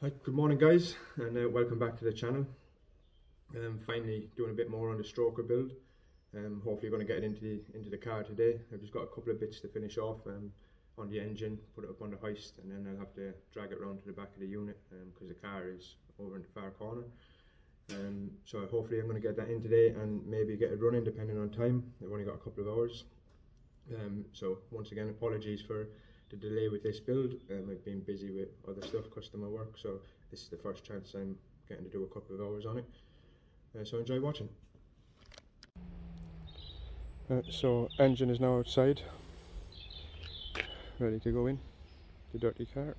Hi, good morning guys and uh, welcome back to the channel. Um, finally doing a bit more on the stroker build. Um, hopefully going to get it into the, into the car today. I've just got a couple of bits to finish off um, on the engine, put it up on the hoist and then I'll have to drag it around to the back of the unit because um, the car is over in the far corner. Um, so hopefully I'm going to get that in today and maybe get it running depending on time. I've only got a couple of hours. Um, so once again apologies for the delay with this build. Um, I've been busy with other stuff, customer work, so this is the first chance I'm getting to do a couple of hours on it. Uh, so enjoy watching. Uh, so engine is now outside, ready to go in, the dirty car.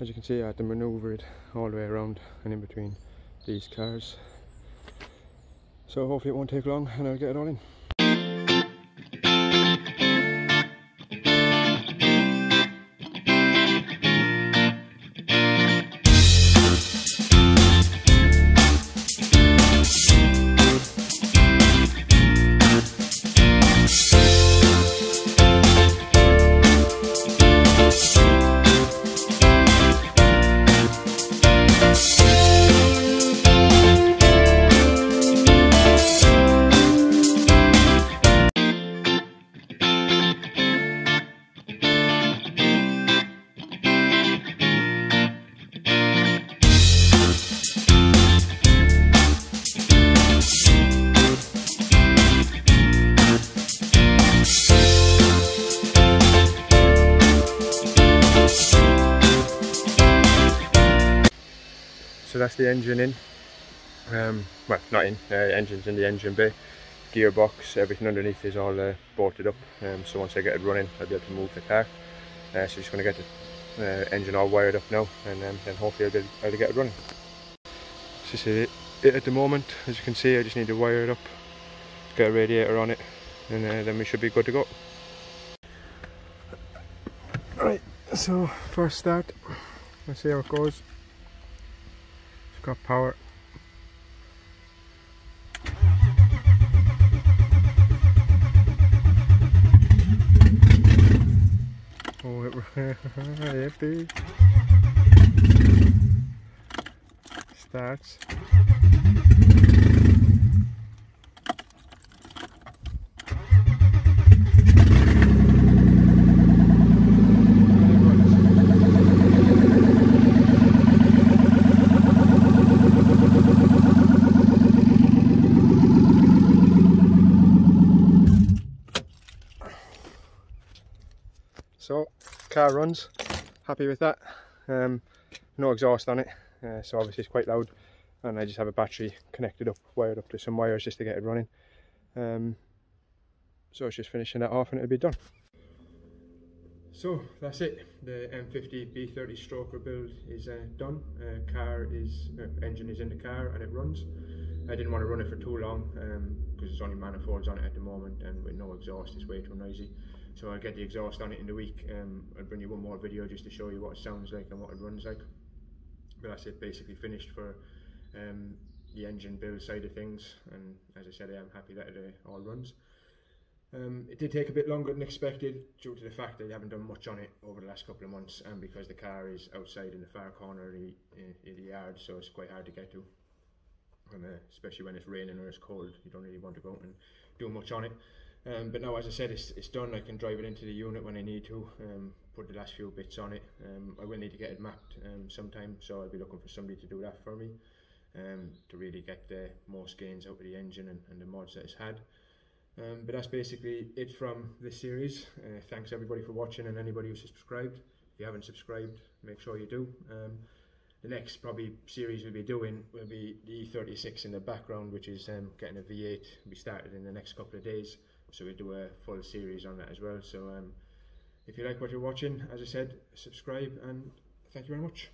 As you can see I had to manoeuvre it all the way around and in between these cars. So hopefully it won't take long and I'll get it all in. So that's the engine in. Um, well not in uh, engine's in the engine bay. Gearbox everything underneath is all uh, bolted up. Um, so once I get it running I'll be able to move the car. Uh, so just going to get the uh, engine all wired up now and um, then hopefully I'll be able to get it running. This is it, it at the moment. As you can see I just need to wire it up get a radiator on it and uh, then we should be good to go. Right so first start let's see how it goes got power. Oh, it yippee. Starts. so car runs. Happy with that. Um, no exhaust on it uh, so obviously it's quite loud and I just have a battery connected up wired up to some wires just to get it running. Um, so it's just finishing that off and it'll be done. So that's it. The M50 B30 stroker build is uh, done. Uh, car is uh, engine is in the car and it runs. I didn't want to run it for too long because um, there's only manifolds on it at the moment and with no exhaust it's way too noisy so I'll get the exhaust on it in the week. Um, I'll bring you one more video just to show you what it sounds like and what it runs like. But that's it, basically finished for um, the engine build side of things. And as I said, I am happy that it uh, all runs. Um, it did take a bit longer than expected due to the fact that I haven't done much on it over the last couple of months and because the car is outside in the far corner of the, in the yard so it's quite hard to get to and, uh, especially when it's raining or it's cold you don't really want to go out and do much on it um, but now, as I said, it's, it's done. I can drive it into the unit when I need to, um, put the last few bits on it. Um, I will need to get it mapped um, sometime, so I'll be looking for somebody to do that for me um, to really get the most gains out of the engine and, and the mods that it's had. Um, but that's basically it from this series. Uh, thanks everybody for watching and anybody who's subscribed. If you haven't subscribed, make sure you do. Um, the next probably series we'll be doing will be the E36 in the background, which is um, getting a V8. Will be started in the next couple of days so we do a full series on that as well. So um, if you like what you're watching as I said subscribe and thank you very much